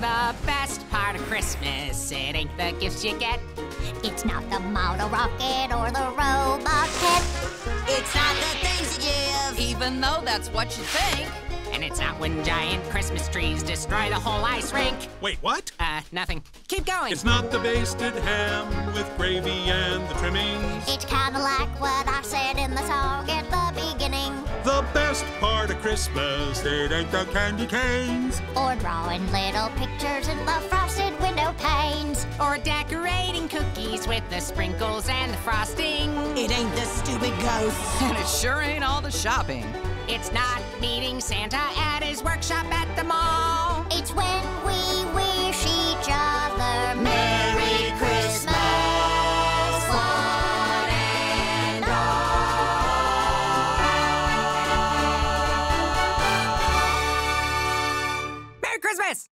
The best part of Christmas, it ain't the gifts you get. It's not the model rocket or the robot pet. It's not the things you give, even though that's what you think. And it's not when giant Christmas trees destroy the whole ice rink. Wait, what? Uh, nothing. Keep going. It's not the basted ham with gravy and the trimmings. It's kinda like what I said in the song at the beginning. The best part Christmas, it ain't the candy canes. Or drawing little pictures in the frosted window panes. Or decorating cookies with the sprinkles and the frosting. It ain't the stupid ghosts. And it sure ain't all the shopping. It's not meeting Santa Christmas!